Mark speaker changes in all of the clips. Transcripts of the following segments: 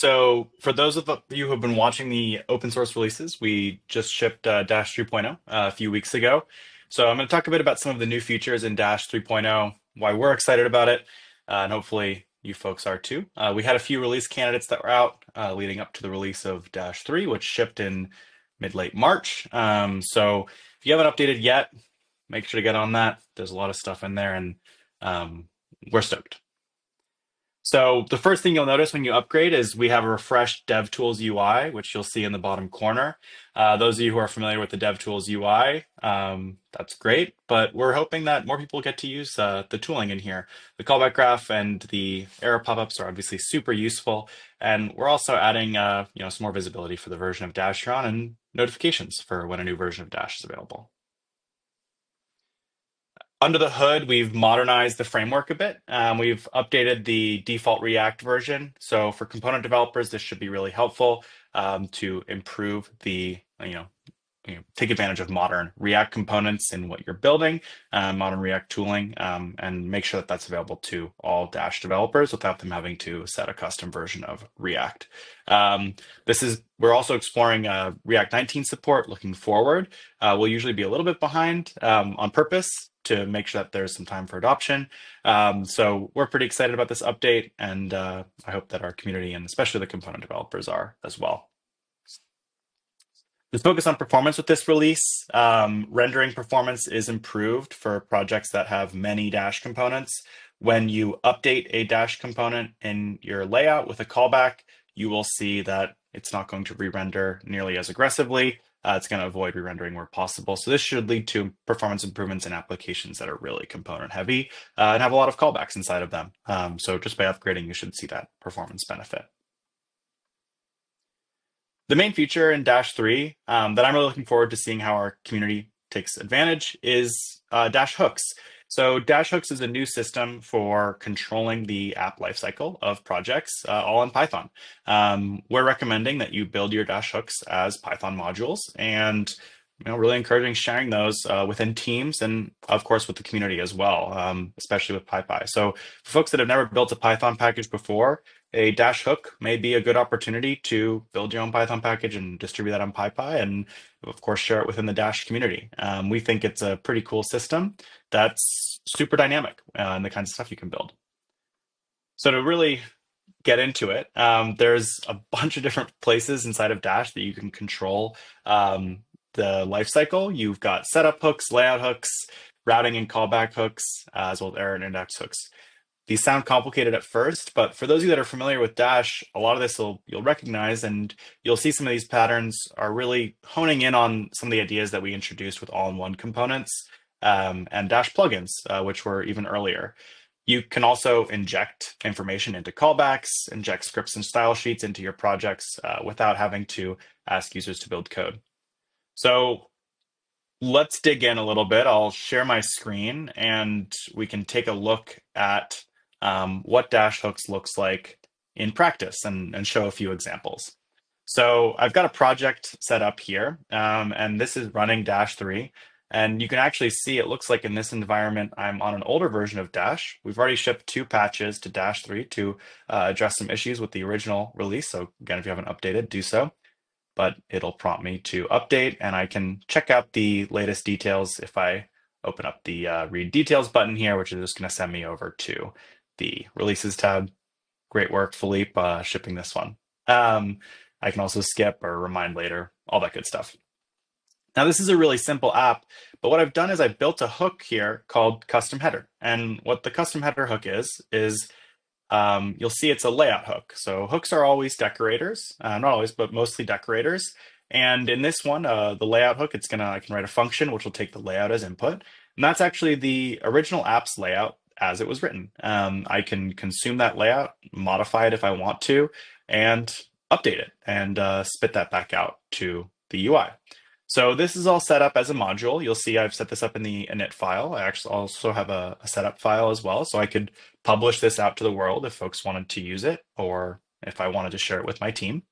Speaker 1: So for those of you who have been watching the open source releases, we just shipped uh, Dash 3.0 uh, a few weeks ago. So I'm going to talk a bit about some of the new features in Dash 3.0, why we're excited about it, uh, and hopefully you folks are too. Uh, we had a few release candidates that were out uh, leading up to the release of Dash 3, which shipped in mid-late March. Um, so if you haven't updated yet, make sure to get on that. There's a lot of stuff in there, and um, we're stoked. So the first thing you'll notice when you upgrade is we have a refreshed DevTools UI, which you'll see in the bottom corner. Uh, those of you who are familiar with the DevTools UI, um, that's great, but we're hoping that more people get to use uh, the tooling in here. The callback graph and the error pop-ups are obviously super useful, and we're also adding uh, you know some more visibility for the version of Dash you're on and notifications for when a new version of Dash is available. Under the hood, we've modernized the framework a bit. Um, we've updated the default React version. So for component developers, this should be really helpful um, to improve the, you know, you know, take advantage of modern React components in what you're building, uh, modern React tooling, um, and make sure that that's available to all Dash developers without them having to set a custom version of React. Um, this is we're also exploring uh, React 19 support looking forward. Uh, we'll usually be a little bit behind um, on purpose to make sure that there's some time for adoption. Um, so we're pretty excited about this update, and uh, I hope that our community and especially the component developers are as well. Let's focus on performance with this release. Um, rendering performance is improved for projects that have many Dash components. When you update a Dash component in your layout with a callback, you will see that it's not going to re-render nearly as aggressively. Uh, it's going to avoid re-rendering where possible. So this should lead to performance improvements in applications that are really component heavy uh, and have a lot of callbacks inside of them. Um, so just by upgrading, you should see that performance benefit. The main feature in Dash 3 um, that I'm really looking forward to seeing how our community takes advantage is uh, Dash Hooks. So Dash Hooks is a new system for controlling the app lifecycle of projects, uh, all in Python. Um, we're recommending that you build your Dash Hooks as Python modules and you know, really encouraging sharing those uh, within teams and of course with the community as well, um, especially with PyPI. So for folks that have never built a Python package before, a dash hook may be a good opportunity to build your own Python package and distribute that on PyPI and of course share it within the Dash community. Um, we think it's a pretty cool system that's super dynamic uh, and the kinds of stuff you can build. So to really get into it, um, there's a bunch of different places inside of Dash that you can control um, the lifecycle. You've got setup hooks, layout hooks, routing and callback hooks, uh, as well as error and index hooks. These sound complicated at first, but for those of you that are familiar with Dash, a lot of this will you'll recognize, and you'll see some of these patterns are really honing in on some of the ideas that we introduced with all-in-one components um, and Dash plugins, uh, which were even earlier. You can also inject information into callbacks, inject scripts and style sheets into your projects uh, without having to ask users to build code. So let's dig in a little bit. I'll share my screen and we can take a look at um, what Dash Hooks looks like in practice and, and show a few examples. So I've got a project set up here, um, and this is running Dash 3. And you can actually see it looks like in this environment, I'm on an older version of Dash. We've already shipped two patches to Dash 3 to uh, address some issues with the original release. So again, if you haven't updated, do so. But it'll prompt me to update and I can check out the latest details if I open up the uh, read details button here, which is just gonna send me over to the releases tab. Great work, Philippe, uh, shipping this one. Um, I can also skip or remind later, all that good stuff. Now, this is a really simple app, but what I've done is I built a hook here called custom header. And what the custom header hook is, is um, you'll see it's a layout hook. So hooks are always decorators, uh, not always, but mostly decorators. And in this one, uh, the layout hook, it's gonna, I can write a function which will take the layout as input. And that's actually the original app's layout as it was written. Um, I can consume that layout, modify it if I want to, and update it and uh, spit that back out to the UI. So this is all set up as a module. You'll see I've set this up in the init file. I actually also have a, a setup file as well. So I could publish this out to the world if folks wanted to use it or if I wanted to share it with my team.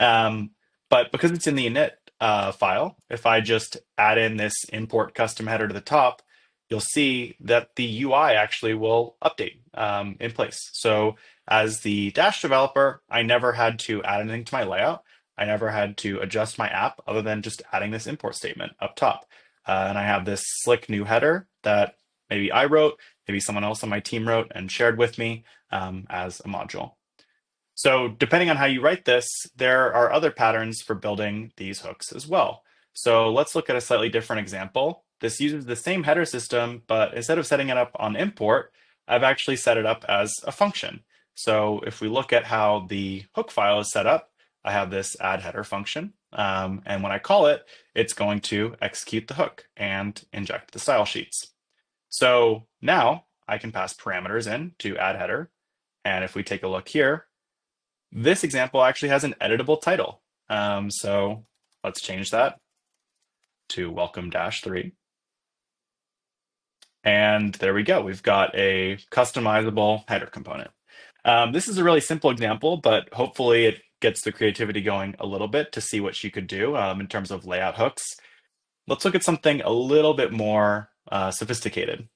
Speaker 1: Um, but because it's in the init uh, file, if I just add in this import custom header to the top, you'll see that the UI actually will update um, in place. So as the Dash developer, I never had to add anything to my layout. I never had to adjust my app other than just adding this import statement up top. Uh, and I have this slick new header that maybe I wrote, maybe someone else on my team wrote and shared with me um, as a module. So depending on how you write this, there are other patterns for building these hooks as well. So let's look at a slightly different example. This uses the same header system, but instead of setting it up on import, I've actually set it up as a function. So if we look at how the hook file is set up, I have this add header function. Um, and when I call it, it's going to execute the hook and inject the style sheets. So now I can pass parameters in to add header. And if we take a look here, this example actually has an editable title. Um, so let's change that to welcome dash three. And there we go. We've got a customizable header component. Um, this is a really simple example, but hopefully it gets the creativity going a little bit to see what she could do um, in terms of layout hooks. Let's look at something a little bit more uh, sophisticated.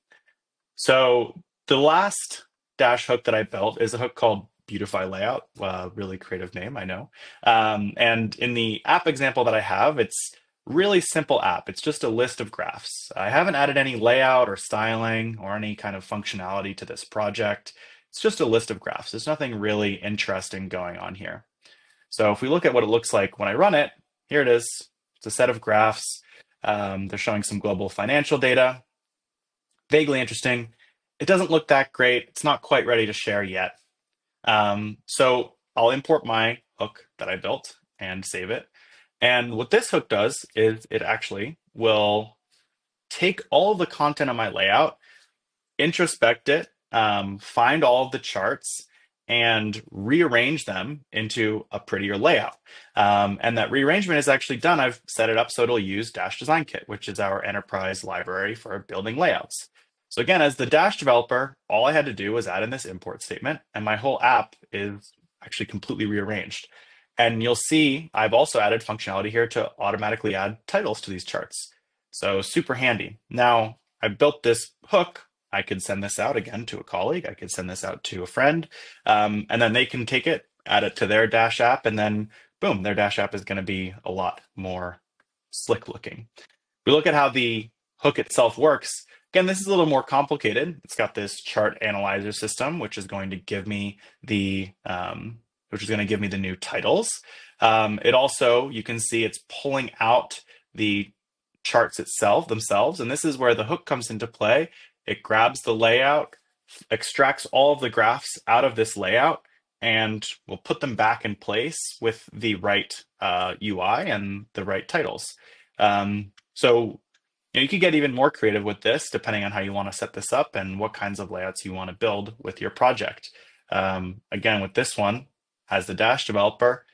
Speaker 1: So the last dash hook that I built is a hook called Beautify Layout, really creative name, I know. Um, and in the app example that I have, it's really simple app. It's just a list of graphs. I haven't added any layout or styling or any kind of functionality to this project. It's just a list of graphs. There's nothing really interesting going on here. So if we look at what it looks like when I run it, here it is. It's a set of graphs. Um, they're showing some global financial data. Vaguely interesting. It doesn't look that great. It's not quite ready to share yet. Um, so I'll import my hook that I built and save it. And what this hook does is it actually will take all the content of my layout, introspect it, um, find all of the charts, and rearrange them into a prettier layout. Um, and that rearrangement is actually done. I've set it up so it'll use Dash Design Kit, which is our enterprise library for building layouts. So again, as the Dash developer, all I had to do was add in this import statement, and my whole app is actually completely rearranged. And you'll see I've also added functionality here to automatically add titles to these charts. So super handy. Now I built this hook. I could send this out again to a colleague. I could send this out to a friend, um, and then they can take it, add it to their Dash app, and then boom, their Dash app is going to be a lot more slick looking. We look at how the hook itself works. Again, this is a little more complicated. It's got this chart analyzer system, which is going to give me the um, which is going to give me the new titles. Um, it also, you can see it's pulling out the charts itself themselves. And this is where the hook comes into play. It grabs the layout, extracts all of the graphs out of this layout, and will put them back in place with the right uh, UI and the right titles. Um, so you, know, you could get even more creative with this, depending on how you want to set this up and what kinds of layouts you want to build with your project. Um, again, with this one, as the Dash developer,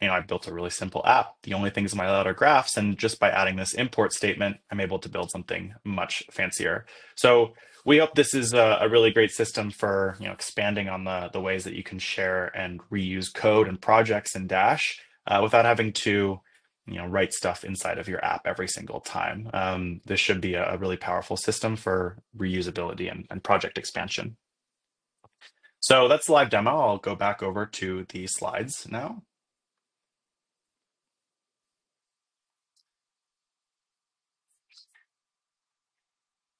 Speaker 1: you know, I built a really simple app. The only things in my layout are graphs, and just by adding this import statement, I'm able to build something much fancier. So we hope this is a, a, really great system for you know expanding on the the ways that you can share and reuse code and projects in Dash uh, without having to you know write stuff inside of your app every single time. Um, this should be a, a really powerful system for reusability and, and project expansion. So that's the live demo. I'll go back over to the slides now.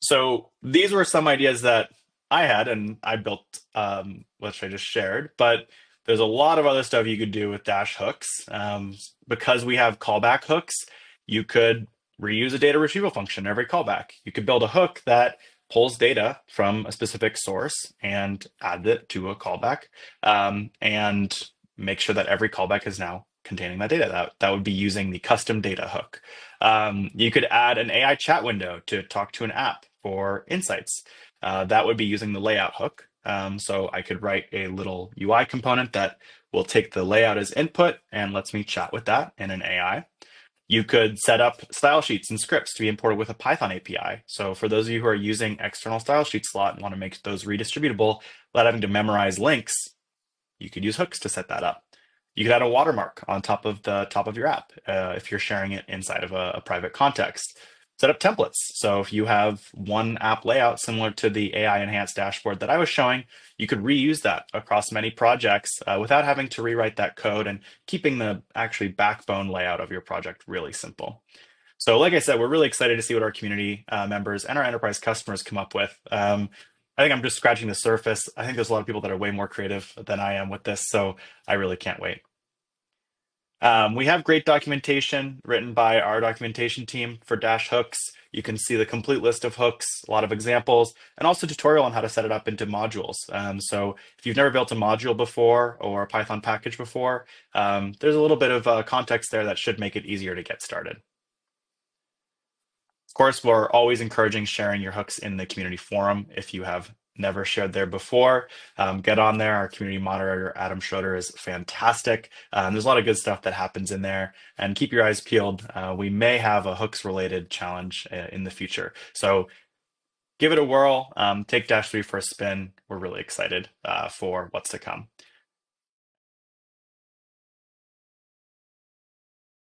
Speaker 1: So these were some ideas that I had and I built, um, which I just shared, but there's a lot of other stuff you could do with dash hooks. Um, because we have callback hooks, you could reuse a data retrieval function every callback. You could build a hook that pulls data from a specific source and add it to a callback um, and make sure that every callback is now containing that data. That, that would be using the custom data hook. Um, you could add an AI chat window to talk to an app for insights. Uh, that would be using the layout hook. Um, so I could write a little UI component that will take the layout as input and lets me chat with that in an AI. You could set up style sheets and scripts to be imported with a Python API. So for those of you who are using external style sheet slot and want to make those redistributable without having to memorize links, you could use hooks to set that up. You could add a watermark on top of the top of your app uh, if you're sharing it inside of a, a private context. Set up templates. So if you have one app layout similar to the AI enhanced dashboard that I was showing, you could reuse that across many projects uh, without having to rewrite that code and keeping the actually backbone layout of your project really simple. So like I said, we're really excited to see what our community uh, members and our enterprise customers come up with. Um, I think I'm just scratching the surface. I think there's a lot of people that are way more creative than I am with this, so I really can't wait. Um, we have great documentation written by our documentation team for Dash hooks. You can see the complete list of hooks, a lot of examples, and also tutorial on how to set it up into modules. Um, so if you've never built a module before or a Python package before, um, there's a little bit of uh, context there that should make it easier to get started. Of course, we're always encouraging sharing your hooks in the community forum if you have never shared there before, um, get on there. Our community moderator, Adam Schroeder, is fantastic. Um, there's a lot of good stuff that happens in there. And keep your eyes peeled. Uh, we may have a hooks related challenge uh, in the future. So give it a whirl. Um, take Dash 3 for a spin. We're really excited uh, for what's to come.